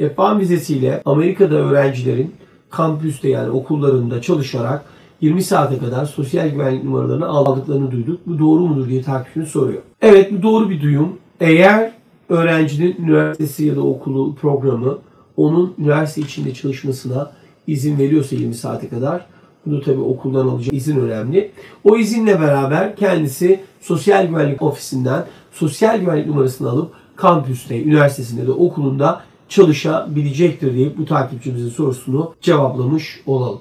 F1 vizesiyle Amerika'da öğrencilerin kampüste yani okullarında çalışarak 20 saate kadar sosyal güvenlik numaralarını aldıklarını duyduk. Bu doğru mudur diye takipçimiz soruyor. Evet bu doğru bir duyum. Eğer öğrencinin üniversitesi ya da okulu programı onun üniversite içinde çalışmasına izin veriyorsa 20 saate kadar bunu tabii okuldan alacağı izin önemli. O izinle beraber kendisi sosyal güvenlik ofisinden sosyal güvenlik numarasını alıp kampüste, üniversitesinde de okulunda çalışabilecektir diye bu takipçimizin sorusunu cevaplamış olalım.